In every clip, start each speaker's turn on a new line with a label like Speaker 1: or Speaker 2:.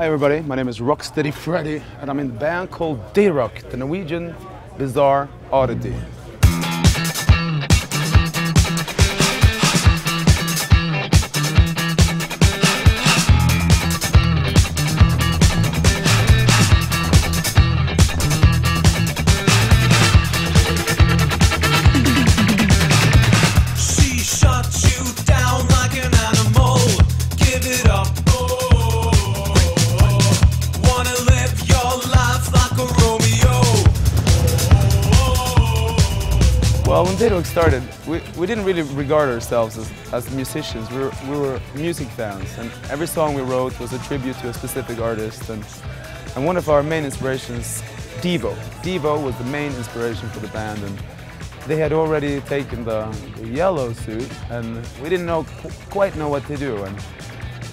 Speaker 1: Hi everybody, my name is Rocksteady Freddie and I'm in the band called Datarock, the Norwegian Bizarre Oddity. Well, when Datarock started, we, we didn't really regard ourselves as, as musicians. We were, we were music fans and every song we wrote was a tribute to a specific artist and, and one of our main inspirations, Devo. Devo was the main inspiration for the band and they had already taken the, the yellow suit and we didn't know qu- quite know what to do and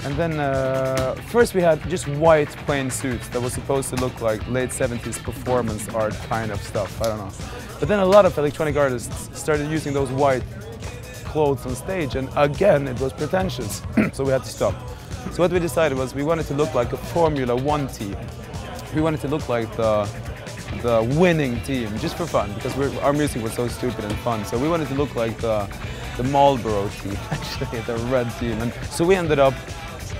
Speaker 1: and then uh, first we had just white plain suits that was supposed to look like late 70s performance art kind of stuff, I don't know. But then a lot of electronic artists started using those white clothes on stage and again it was pretentious, so we had to stop. So what we decided was we wanted to look like a Formula One team. We wanted to look like the the winning team just for fun because our music was so stupid and fun. So we wanted to look like the the Marlboro team, actually the red team. And so we ended up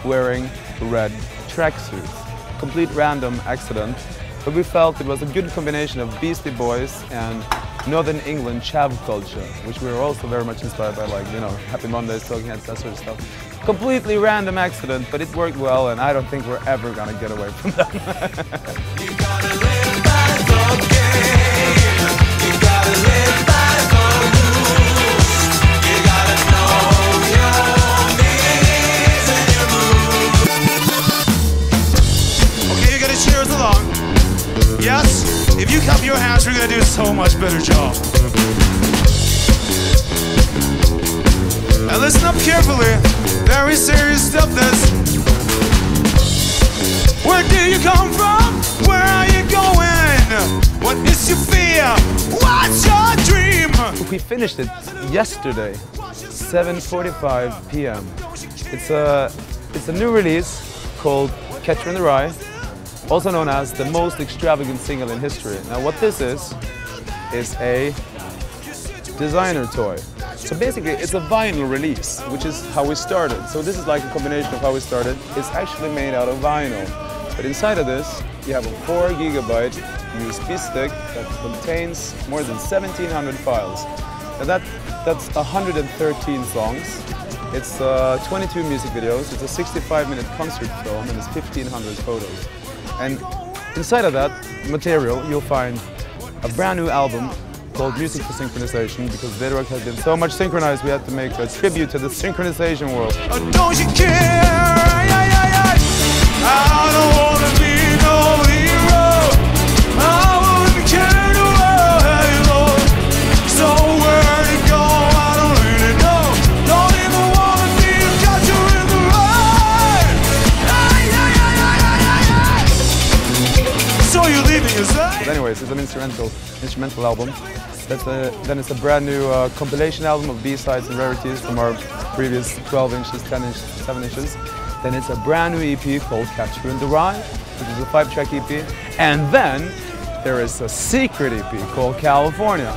Speaker 1: wearing red tracksuits. Complete random accident, but we felt it was a good combination of Beastie Boys and Northern England chav culture, which we were also very much inspired by, like you know, Happy Mondays, Talking Heads, that sort of stuff. Completely random accident, but it worked well, and I don't think we're ever gonna get away from that.
Speaker 2: so much better job. Now listen up carefully. Very serious stuff this. Where do you come from? Where are you going? What is your fear? What's your dream?
Speaker 1: We finished it yesterday, 7:45 p.m. It's a it's a new release called Catcher in the Rye, also known as the most extravagant single in history. Now, what this is is a designer toy. So basically, it's a vinyl release, which is how we started. So this is like a combination of how we started. It's actually made out of vinyl, but inside of this, you have a four gigabyte USB stick that contains more than 1,700 files. Now that that's 113 songs. It's uh, 22 music videos. It's a 65-minute concert film, and it's 1,500 photos. And inside of that material, you'll find a brand new album called Music for Synchronization because Datarock has been so much synchronized we had to make a tribute to the synchronization world.
Speaker 2: Oh, eh?
Speaker 1: is an instrumental instrumental album. That's a, then it's a brand new uh, compilation album of B-sides and rarities from our previous 12 inches, 10 inches, 7 inches. Then it's a brand new EP called Catcher in the which is a five-track EP. And then there is a secret EP called California.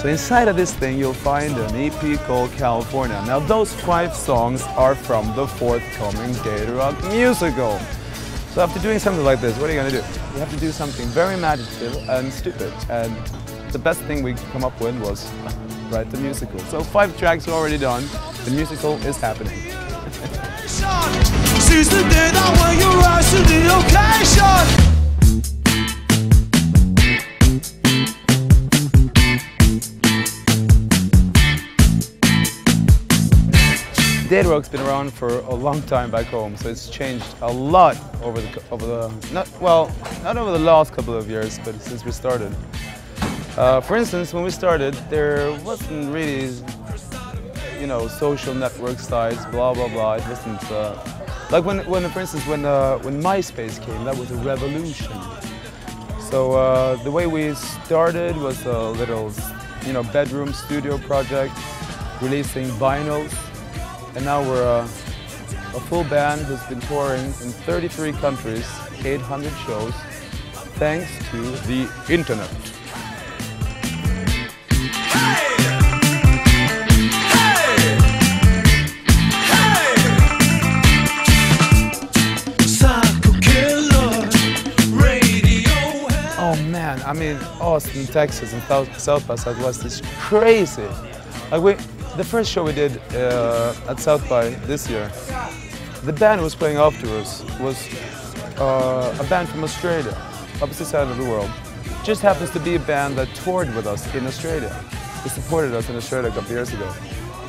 Speaker 1: So inside of this thing, you'll find an EP called California. Now those five songs are from the forthcoming Datarock musical. So after doing something like this, what are you gonna do? You have to do something very imaginative and stupid. And the best thing we could come up with was write the musical. So five tracks are already done. The musical is happening.
Speaker 2: The day that when you rise to the occasion.
Speaker 1: Rock's been around for a long time back home, so it's changed a lot over the over the not well not over the last couple of years, but since we started. Uh, for instance, when we started, there wasn't really you know social network sites, blah blah blah. It wasn't uh, like when when for instance when uh, when MySpace came, that was a revolution. So uh, the way we started was a little you know bedroom studio project, releasing vinyls and now we're a a full band who's been touring in 33 countries, 800 shows, thanks to the internet. Oh man, I mean, Austin, Texas, and South by Southwest is crazy. Like we, the first show we did uh, at South by this year, the band was playing after us was uh, a band from Australia, opposite side of the world. Just happens to be a band that toured with us in Australia. They supported us in Australia a couple years ago.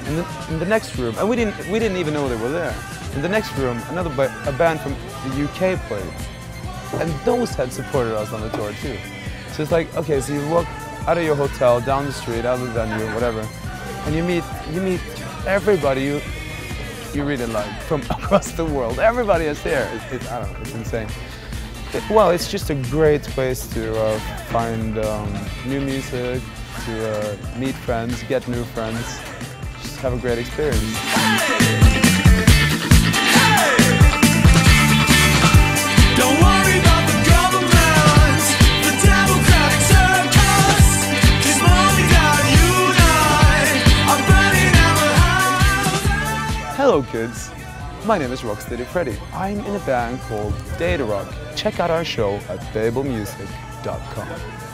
Speaker 1: In the, in the next room, and we didn't, we didn't even know they were there. In the next room, another ba- a band from the UK played and those had supported us on the tour too. So it's like, okay, so you walk out of your hotel, down the street, out of the venue, whatever, and you meet you meet everybody you you really like from across the world. Everybody is there. It's, it's I don't know, it's insane. It- well, it's just a great place to uh, find um, new music, to uh, meet friends, get new friends, just have a great experience.
Speaker 2: Don't
Speaker 1: Hello, kids. My name is Rocksteady Freddie. I'm in a band called Data Rock. Check out our show at baeblemusic.com.